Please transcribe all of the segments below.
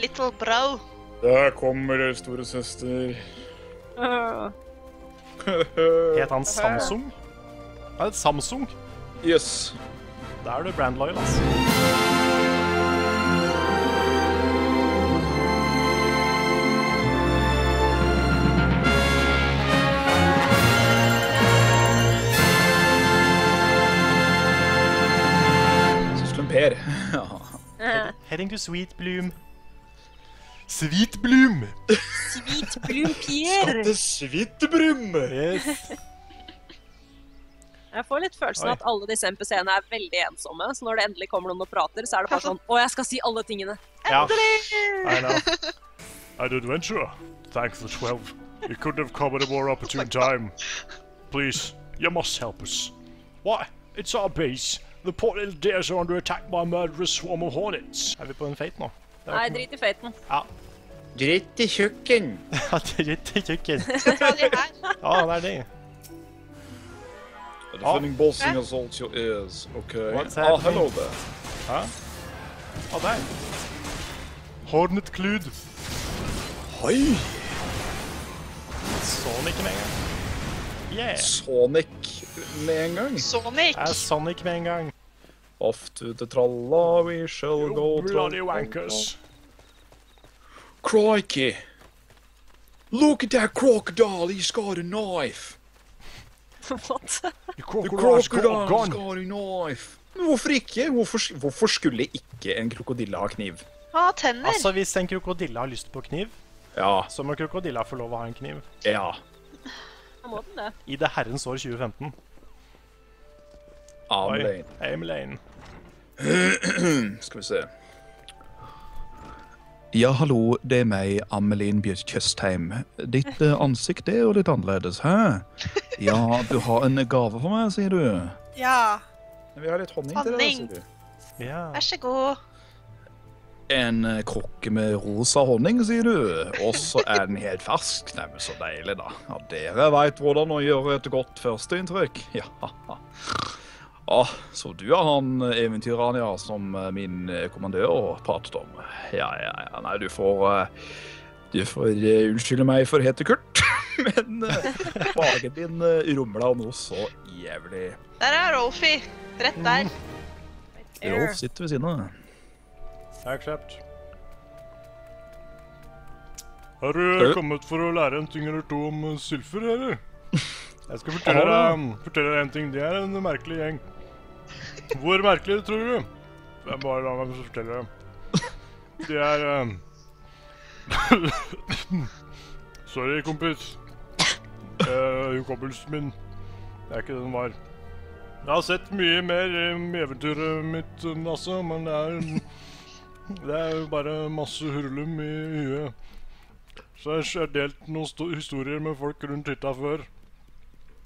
Little bro. Der kommer storesøster. Øh. Het han Samsung? Er det Samsung. yes. Da er du brand loyal, altså. Søsteren Per. Heading to Sweet Bloom. Sweet Svitblum Pierre. Skatte Svitblum. Yes. Jeg får litt følelsen Oi. av at alle disse MPC-ene er veldig ensomme. Så når det endelig kommer noen og prater, så er det bare sånn Å, jeg skal si alle tingene. Ja. An adventure. Thanks for 12. You couldn't have come at a more opportune time. Please, you must help us. Why? It's our base. The poor little deers are under attack by a murderous swarm of hornets. Er vi på en fate nå? Nei, drit i feiten. Ja. Dritt i tjukken. Ja, dritt i her. Ja, det er det. The defending bossing assaults your ears. Okay. What's Ah, hello there. Hæ? Ah, der. Hornet klud! Hei! Sonic med en gang. Yeah. Sonic med en gang. Sonic. Er Sonic med en gang. Off to the tralla we shall go. Bloody tralla. wankers. Crikey! Look at that crocodile, he's got a knife! What? The crocodile's got a got a knife! Men hvorfor ikke? Hvorfor, hvorfor skulle ikke en krokodille ha kniv? Ha tenner. Altså, hvis en krokodille har lyst på kniv, Ja, så må krokodilla få lov å ha en kniv. ja. Må den det. I det herrens år 2015. Amelin. Amelane. Skal vi se. Ja, hallo, det er meg, Amelin Bjørk Tjøstheim. Ditt eh, ansikt er jo litt annerledes, hæ? Ja, du har en gave for meg, sier du. Ja, Vi har litt honning, til deg, sier du. Ja. vær så god. En eh, krukke med rosa honning, sier du. Og så er den helt fersk. Neimen, så deilig, da. Ja, dere veit hvordan å gjøre et godt førsteinntrykk. Ja. Ah, så du er han eventyreren, ja, som eh, min eh, kommandør pratet om. Ja, ja, ja. Nei, du får eh, Du får unnskylde meg for å hete Kurt, men magen din rumla noe så jævlig. Der er Rolfie. Rett der. Rolf sitter ved siden av. Accept. Har du kommet for å lære en ting eller to om sylfer, eller? Jeg skal fortelle deg, fortelle deg en ting. De er en merkelig gjeng. Hvor merkelig, tror du? Jeg bare la meg fortelle det. De er um... Sorry, kompis. Uh, min Det er ikke det den var. Jeg har sett mye mer i eventyret mitt, um, altså, men det er Det er jo bare masse hurlum i huet. Så jeg har delt noen historier med folk rundt hytta før.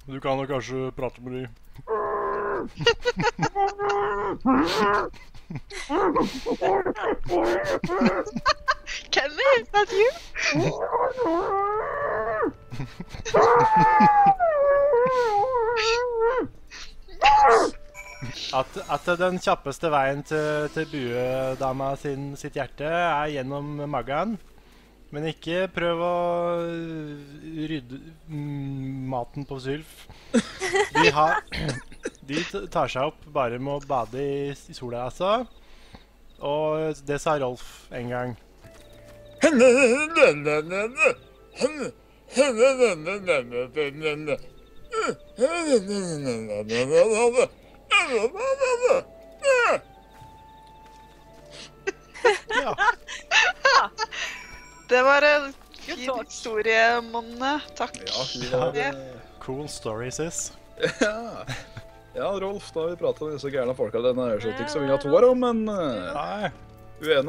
Du kan jo kanskje prate med de. Kenny, that you? At, at den kjappeste veien til, til buedama sin, sitt hjerte er gjennom magen. Men ikke prøv å rydde mm, maten på Sylf. Vi har, de tar seg opp bare med å bade i, i sola, altså. Og det sa Rolf en gang. Ja. Det var en fin historie, Monne. Takk. Ja, var. Cool story, sis. ja. Ja, Rolf, da har vi prata om disse gærne folka. Den er ikke så mye av to her, men uh, Nei. hun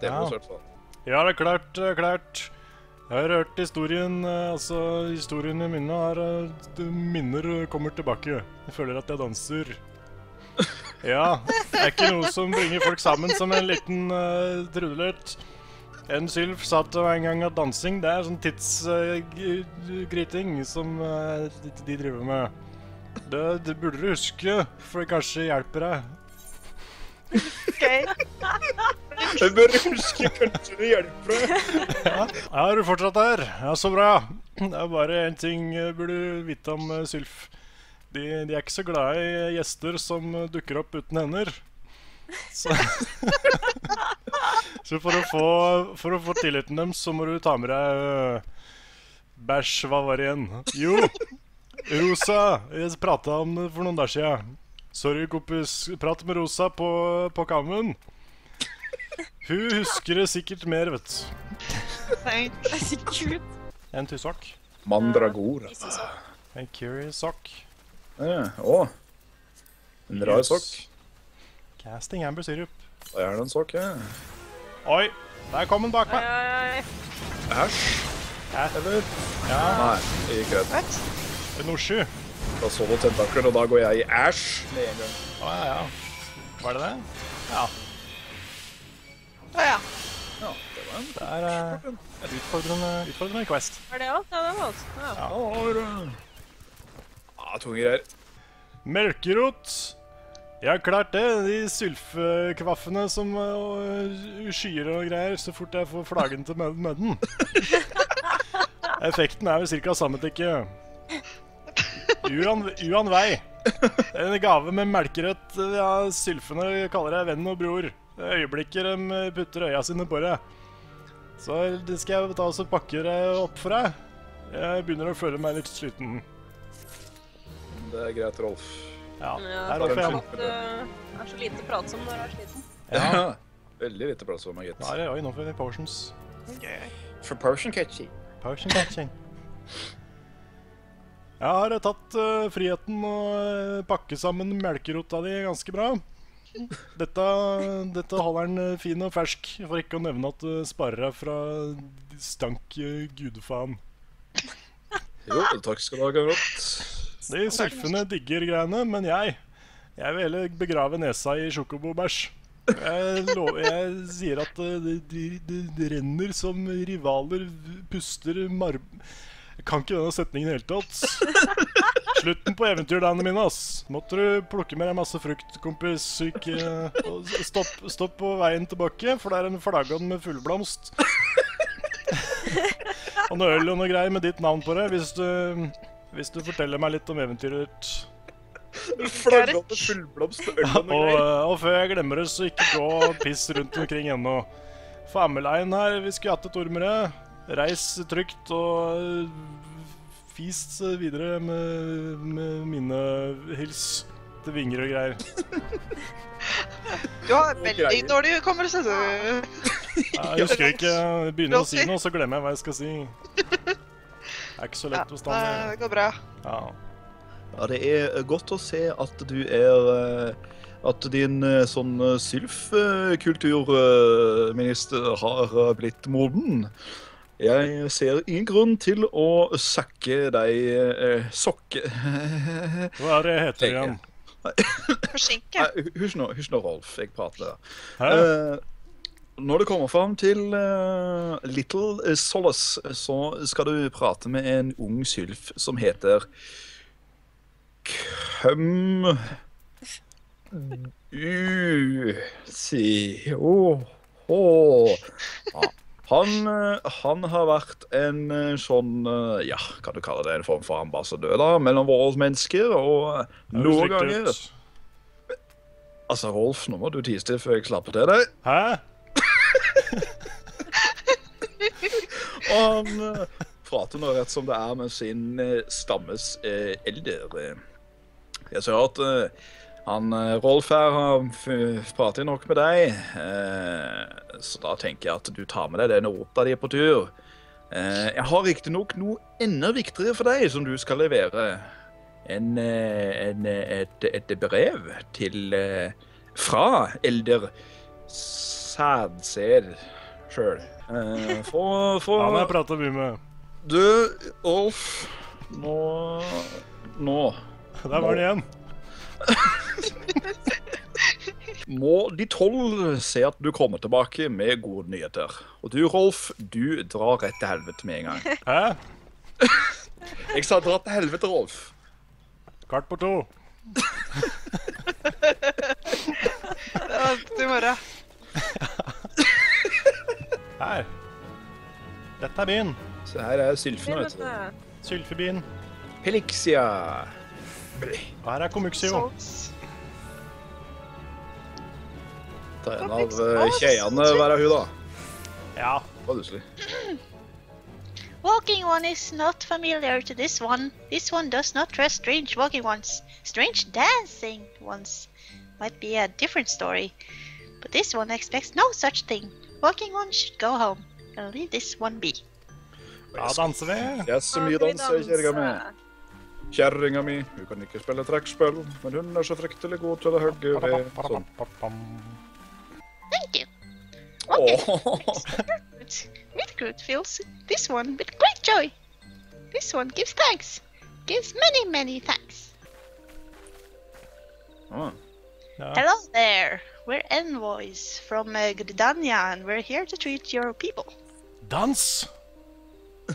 Det Ja. må i hvert fall. Ja, det er klart, det klart. Jeg har hørt historien, eh, altså Historien mine er eh, minner kommer tilbake. Jeg føler at jeg danser. Ja, det er ikke noe som bringer folk sammen som en liten uh, trudelutt. En Sylf sa til meg en gang at dansing det er sånn tidsgriting som eh, de, de driver med. Det, det burde du huske, for det kanskje hjelper deg. Jeg bør huske kanskje det hjelper. deg. Ja, er du fortsatt her? Ja, så bra. Det er bare én ting burde burde vite om eh, Sylf. De, de er ikke så glade i gjester som eh, dukker opp uten hender. Så, så for, å få, for å få tilliten dem, så må du ta med deg Bæsj, hva var det igjen? Jo, Rosa. Jeg prata om det for noen dager siden. Sorry, kompis. Prat med Rosa på, på kammen. Hun husker det sikkert mer, vet du. Thanks. Herregud. En tussokk. Mandragora. En curious sock. Ja, å. En rar sokk. Casting amber syrup. Da er det en sokk, ja. Oi, der kom den bak meg. Æsj. Eller? Ja, Nei, ikke greit. Osju. Da så du tentakler, og da går jeg i æsj med en gang. Å ja, ja. Var det det? Ja. Å ja. Ja, det var en Det er uh, et utfordrende, utfordrende quest. Var det alt? Ja, det var alt. Ja. Ja. År, uh. ah, tunge greier. Melkerot. Jeg har klart det. De sylfekvaffene som uh, skyer og greier så fort jeg får flaggen til mø- mødden. Effekten er vel ca. samme tykke. Uan, uan vei. En gave med melkerødt. Ja, sylfene kaller deg venn og bror. Det øyeblikket de putter øya sine på deg. Så det skal jeg ta og pakke deg opp for deg. Jeg begynner å føle meg litt sliten. Det er greit, Rolf. Ja, det er Rolf igjen. Det du er så lite pratsom når du er sliten. Ja. Veldig lite pratsom, gitt. Er det, oi, nå får vi potions. For potion catching. Potion catching. Jeg har tatt uh, friheten å eh, pakke sammen melkerota di ganske bra. Dette, dette holder den eh, fin og fersk, for ikke å nevne at du sparer deg fra stank gudefaen. Jo, takk skal du ha, kamerat. De surfende digger greiene, men jeg Jeg vil heller begrave nesa i sjokobobæsj. Jeg, lover, jeg sier at det de, de, de renner som rivaler puster mar... Jeg kan ikke denne setningen i det hele tatt. Slutten på eventyrdagene mine, ass. Måtte du plukke med deg masse frukt, kompis. Ikke, stopp, stopp på veien tilbake, for det er en flaggan med fullblomst. og noe øl og noe greier med ditt navn på det, hvis du, hvis du forteller meg litt om eventyret ditt. Flaggan med fullblomst og øl og Og, noe greier. og før jeg glemmer det, så ikke gå og piss rundt omkring ennå. Fameleien her, vi skulle hatt et ormere. Reis trygt og øh, fis videre med, med mine hils til vinger og greier. Du har veldig dårlig hukommelse, du. Jeg husker ikke. Jeg begynner å si noe, så glemmer jeg hva jeg skal si. Det er ikke så Ja, lett bestandig. det går bra. Ja. Ja, det er godt å se at du er eh, At din eh, sånn eh, sylfkulturminister har eh, blitt moden. Jeg ser ingen grunn til å sakke deg eh, sokke... Hva er det heter igjen? Forsinke. Husk nå, Rolf. Jeg prater? Eh, når det kommer fram til eh, Little Solace, så skal du prate med en ung sylf som heter Køm U Si Å Å ja. Han, eh, han har vært en eh, sånn eh, Ja, kan du kalle det en form for ambassadør da, mellom våre mennesker. Og noen ganger ut. Altså, Rolf, nå må du tie stille før jeg slapper til deg. Hæ? Og han prater nå rett som det er med sin stammes eh, elder. Jeg ser at eh, han eh, Rolf her har pratet nok med deg, eh, så da tenker jeg at du tar med deg den rota di på tur. Eh, jeg har riktignok noe enda viktigere for deg som du skal levere. En, en, et, et brev til fra elder Sædsel sjøl. Eh, for, for Han har jeg prata mye med. Du, Rolf Nå Nå Der var han igjen. må de tolv se at du kommer tilbake med gode nyheter. Og du, Rolf, du drar rett til helvete med en gang. Hæ? Jeg sa dra til helvete, Rolf. Kvart på to. Det var til i morgen. Her. Dette er byen. Så her er Sylfen, vet du. Sylfebyen. Pelixia. Og her er Komuxio. Ta en av kjeiene kjeiene være hun, da. Ja. Hva duselig. Walking one is not familiar to this one. This one does not trust strange walking ones. Strange dancing ones might be a different story. But this one expects no such thing. Walking one should go home. and leave this one be. Da danser vi. Det er så mye dans i kjerringa mi. Kjerringa mi, hun kan ikke spille trekkspill, men hun er så fryktelig god til å hogge ved. Sånn. Thank you. Okay. Åh. Midgroot feels this one with great joy. This one gives thanks. Gives many, many thanks. Ah. Ja. Hello there. We're envoys from uh, Gridania and we're here to treat your people. Dans!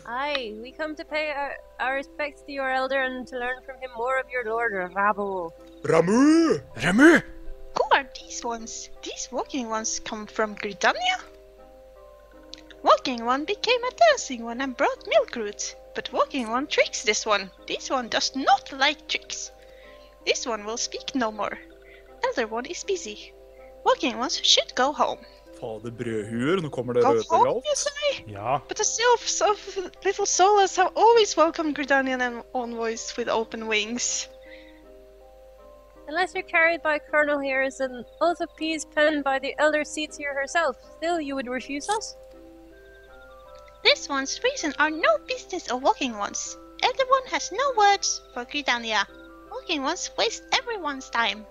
Aye, we come to pay our, our respects to your elder and to learn from him more of your lord, Rabo. Ramu! Ramu! Who are these ones? These walking ones come from Gridania? Walking one became a dancing one and brought milk roots. But walking one tricks this one. This one does not like tricks. This one will speak no more. Elder one is busy. Walking ones should go home. Fader brødhuer, nå kommer det røde overalt. Ja. But the sylphs of little Solas have always welcomed Gridanian en- envoys with open wings. Unless you're carried by Colonel here is an oath of peace penned by the elder Seatsier herself, still you would refuse us? This one's reason are no business of walking ones. Everyone has no words for Gridania. Walking ones waste everyone's time.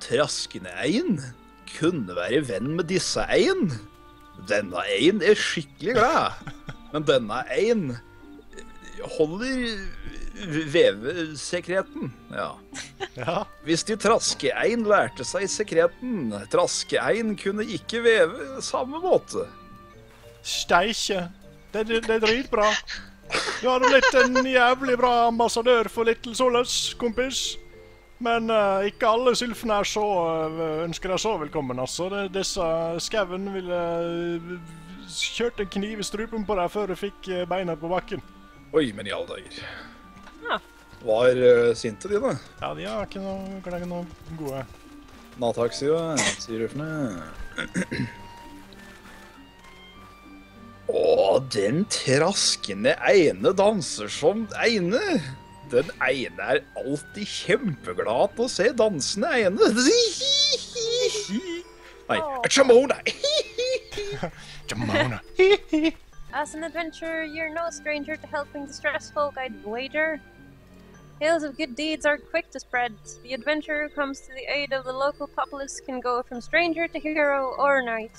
Traskende ein kunne være venn med disse ein. Denne ein er skikkelig glad, men denne ein holder vevesekreten. Ja. ja. Hvis de traskeein lærte seg sekreten, traskeein kunne ikke veve samme måte. Steikje. Det, det, det er dritbra. Du har blitt en jævlig bra ambassadør for Little Solas, kompis. Men uh, ikke alle sylfene er så uh, ønsker deg så velkommen, altså. De, disse skauen ville uh, kjørt en kniv i strupen på deg før du fikk beina på bakken. Oi, men i alle dager. Ja. Var uh, sinte da? Ja, de har ikke noe, ikke noe gode. Natak, sier du. Sier røffene. Å, den traskende ene danser som ene. Den ene er alltid kjempeglad til å se dansende ene. Nei, Chamona. Jamona. As an adventurer, you're no stranger to helping distressed folk, I'd wager. Tales of good deeds are quick to spread. The adventurer who comes to the aid of the local populace can go from stranger to hero or knight.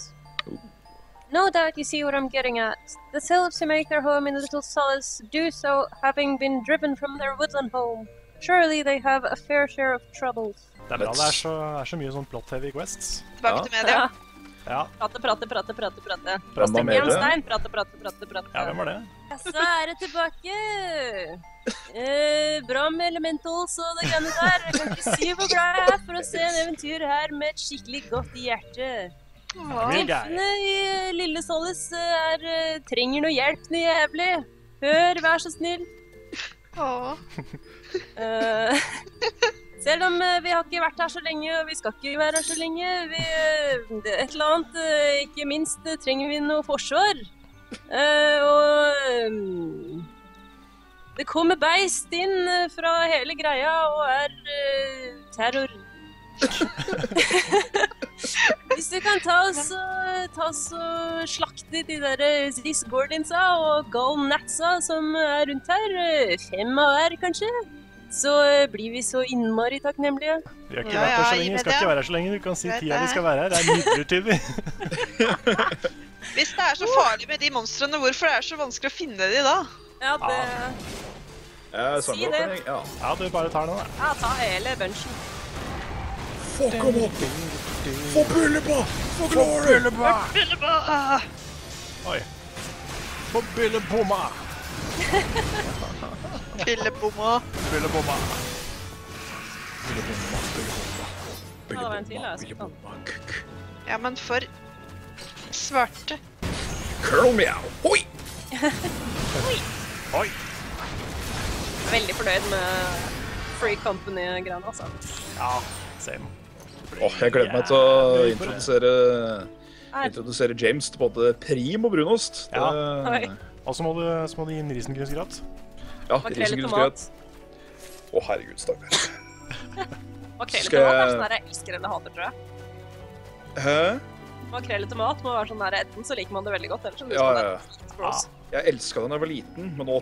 No doubt you see what I'm getting at. The sylphs who make their home in Little Solace do so having been driven from their woodland home. Surely they have a fair share of troubles. Det er bra det er så, er så mye sånn plot-heavy quests. Tilbake Ja. til media. Ja, Prate, prate, prate, prate, prate. Prate, mer. Jernstein, prate, prate, prate, prate. ja hvem var det? Ja, så er det tilbake. Eh, bra med elementals og det greiene der. Jeg kan ikke si hvor glad jeg er for å se en eventyr her med et skikkelig godt hjerte. Nymfene i eh, Lille Sollis eh, er, eh, trenger noe hjelp noe jævlig. Hør, vær så snill. Eh, selv om vi har ikke vært her så lenge, og vi skal ikke være her så lenge. Vi, et eller annet, ikke minst trenger vi noe forsvar. Uh, og um, det kommer beist inn fra hele greia og er uh, terror. Hvis du kan ta oss og, ta oss og slakte de der eh, og Galnatsa som er rundt her, eh, fem av hver kanskje, så eh, blir vi så innmari takknemlige. Vi har ikke vært her så lenge. Vi skal ikke være her så lenge. Du kan si tida vi skal være her. Det er midlertidig. Hvis det er så farlig med de monstrene, hvorfor er det så vanskelig å finne de da? Ja, det, Jeg Si det. Ja. Ja, du bare tar den, da. ja ta hele bunchen. Fuck om opp! Få bulle på! Få glory! på! Oi. På meg! pulle på meg. billebomma. på meg. Ja, det meg. en på jeg. Ja, men for svarte Curl Meow. Hoi! Hoi. Hoi. Veldig fornøyd med Free Company-greiene, altså. Ja, same. Åh, jeg gleder meg til å introdusere, introdusere James til både prim og brunost. Det, Oi. Og så må, du- så må du gi en risengrynsgrøt. ja, risengrynsgrøt. Å, herregud, stakkar. Makrell i tomat er sånn der jeg elsker eller hater, tror jeg. Hæ? Makrell i tomat må være sånn der Enten så liker man det veldig godt, eller så Ja, man ja, det ja. Jeg elska det da jeg var liten, men nå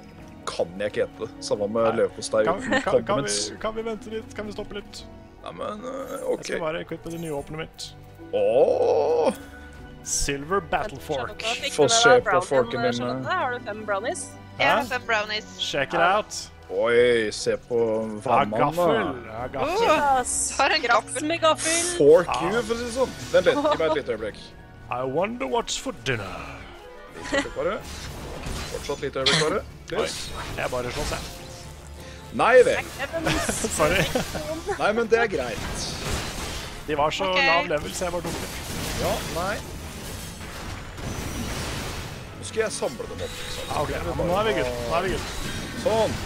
kan jeg ikke ete det. Samme med leverpostei Kan, kan, kan, kan vi vente litt? Kan vi stoppe litt? Nei, men øh, Jeg OK. skal bare quitte det nye våpenet mitt. Oh. Silver Battle Fork. Få se på forken din, Har du fem brownies? Jeg har fem brownies. Check it out. Oi, se på vannmannen. gaffel. da. Gaffel. Oh, har en gaffel. med gaffel. Fork Ah. you, for å si det sånn. Vent litt, gi meg et lite øyeblikk. I wonder what's for dinner. Lite øyeblikk bare. Fortsatt lite øyeblikk bare. Please. Jeg bare slåss, jeg. Nei vel. Sorry. Nei, men det er greit. De var så okay. lav level, så jeg bare tok det. Ja, nei. Nå skal jeg samle dem opp. Liksom. Ja, ok, ja, men nå er vi good. Nå er vi good. Sånn.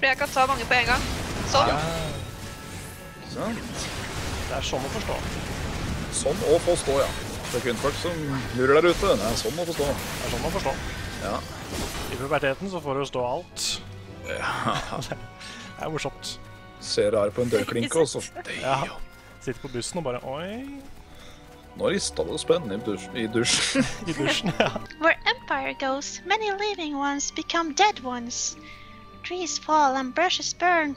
For jeg kan ta mange på en gang. Sånn. Ja. sant? Det er sånn å forstå. Sånn å forstå, ja. Det er kun kvinnfolk som lurer der ute. Det er sånn å forstå. Det er sånn å forstå. Ja. I puberteten så får du stå alt. Ja. Det er morsomt. Ser her på en dørklinke, og så Ja. Sitter på bussen og bare Oi. Nå rista det spennende i dusj- i dusjen. I dusjen. Ja. Where empire goes, many living ones become dead ones. Trees fall and brushes burn.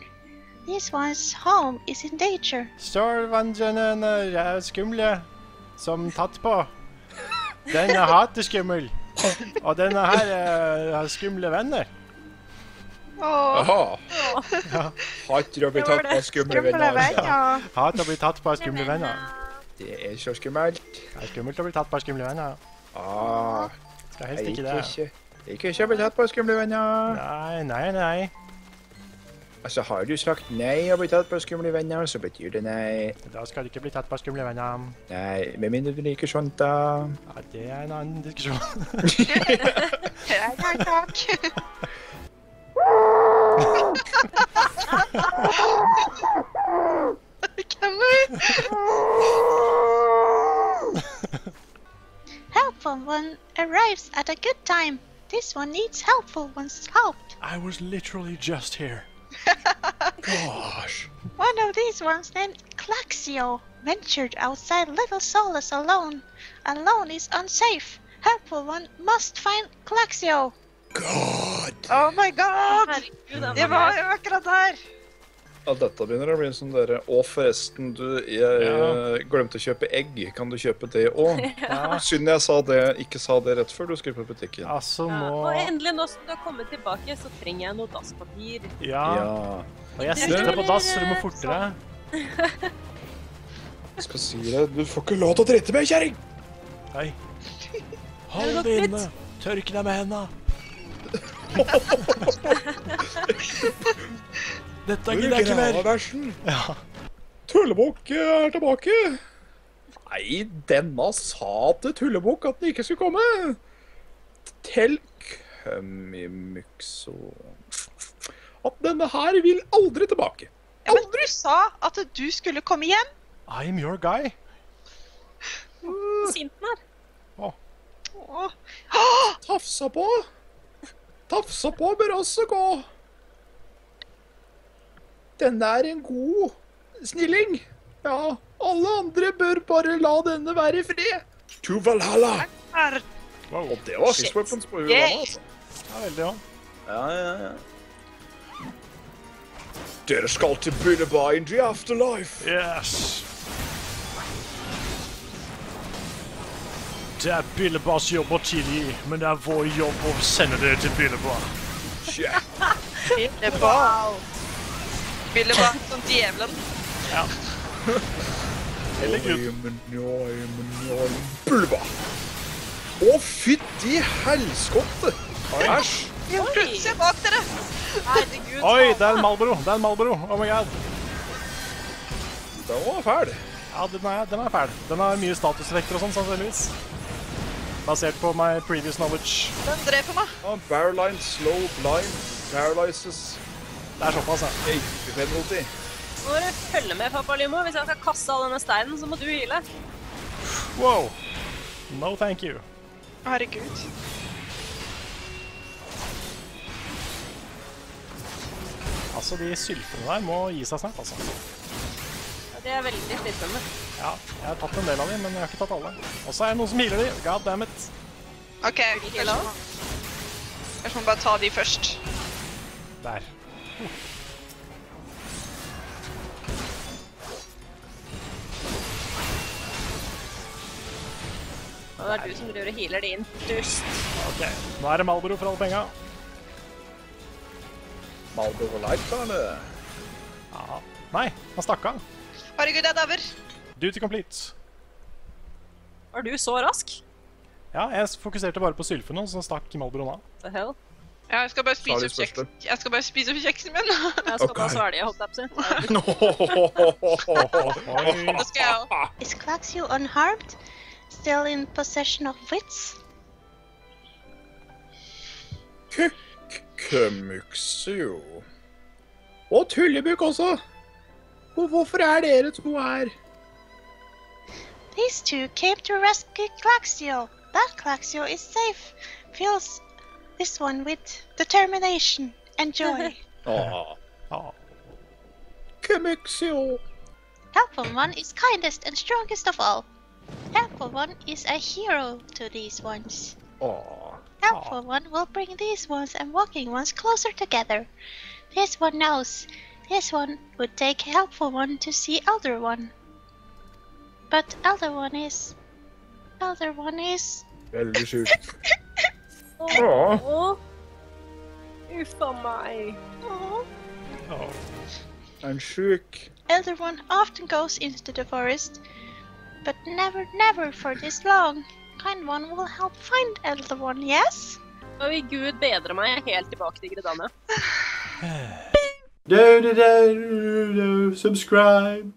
These ones' home is in danger. Stålvannrennene er skumle som tatt på. Denne hater skummel. Og denne her eh, har skumle venner. Åh, Aha. Ja. Blitt Det var tatt på det. skumle venner? venner. Hat å bli tatt på av skumle venner. Det er så skummelt. Det er skummelt å bli tatt på av skumle venner. Ah, Skal helst ikke det. ikke, ikke å bli tatt på skumle venner. Nei, nei, nei. Altså, har du sagt nei og blitt tatt på skumle venner, så betyr det nei. Da skal du ikke bli tatt på av skumle venner. Nei, med mindre du liker sånt, da. Ja, det er en annen diskusjon. Ja, Kommer. Helpful one arrives at a good time. This one needs helpful one's help. I was literally just here. Gosh. One of these ones named Claxio ventured outside Little Solus alone. Alone is unsafe. Helpful one must find Claxio. God. Oh my god! Herregud, Det var jo akkurat der. Ja, dette begynner å bli sånn dere Å, forresten, du, jeg Ja. eh, glemte å kjøpe egg. Kan du kjøpe det òg? Ja. Synd jeg sa det, ikke sa det rett før du skulle på butikken. Altså Ja. Og endelig, nå som du har kommet tilbake, så trenger jeg noe dasspapir. Ja. Ja. Og jeg sitter på dass, så du må fortere. Jeg skal si deg, du får ikke lov til å drite meg, kjerring! Hei. Det Hold det inne. Tørk deg med henda. Dette gidder jeg ikke mer. Graversen. Ja. Tullebukk er tilbake. Nei, denne sa til Tullebukk at den ikke skulle komme. Til Kømmimukso At denne her vil aldri tilbake. Ja, men du sa at du skulle komme hjem. I'm your guy. Sint den Åh. Åh. Tafsa på. Tafsa på bør også gå. Denne er en god snilling. Ja, alle andre bør bare la denne være i fred. To Valhalla. Wow. Det var Shit. Fist Weapons på huet. Altså. Ja, veldig, ja. Ja, ja, ja. Dere skal til Billeba in the afterlife. Yes. Det er Billebars jobb å tilgi, men det er vår jobb å sende det til Billebar. Billebar. Billeba. Billeba som djevelen. Ja. Eller Gud. Billeba. Å, fytti helskotte. Æsj. Se bak dere. Herregud. Oi, det er en Malboro. Det er en Malboro. Oh my god. Den var fæl. Ja, den er, den er fæl. Den har mye statusvekter og sånn, sannsynligvis. Basert på my previous knowledge. Den dreper meg. Ja, Barreline, slow, blind, paralyzes, Det er såpass, ja. Penalty. Nå må du følge med, pappa Limo. Hvis jeg skal kaste all denne steinen, så må du hile. Wow. No thank you. Herregud. Altså, de syltene der må gi seg snart, altså. Det er veldig slitsomme. Ja, jeg har tatt en del av dem, men jeg har ikke tatt alle. Og så er det noen som healer dem. God damn it. OK, kanskje la? man, kanskje man bare tar de først. Der. Og det er du som driver og healer din dust. Ok, nå er det Malboro for alle penga. Malboro Light, eller? Ja. Nei, han stakk av. Herregud, jeg dauer. Duty complete. Var du så rask? Ja, jeg fokuserte bare på sylfene, så stakk Malbron av. The hell? Ja, jeg skal bare spise opp, kjeksen. jeg skal bare spise opp kjeksen min. Jeg skal bare svelge, holdt jeg på å si. Det skal jeg òg. Is Klaxio unharmed? Still in possession of wits? Kukkemuksio. Og tullebukk også. Og hvorfor er dere to her? These two came to rescue Klaxio. That Klaxio is safe. Fills this one with determination and joy. Åh, Ja. Kukkemuksio. Helpful One is kindest and strongest of all. Helpful One is a hero to these ones. Åh. Helpful One will bring these ones and walking ones closer together. This one knows. This one would take a Helpful One to see Elder One. But Elder One is. Elder One is. Veldig sjukt. Åh. Åh. Uff a meg. Oh. Ja. En sjuk. Elder One often goes into the forest, but never, never for this long. Kind One will help find Elder One, yes? Oi, gud bedre meg helt tilbake til Gridania. Do, do, do, do, do, subscribe.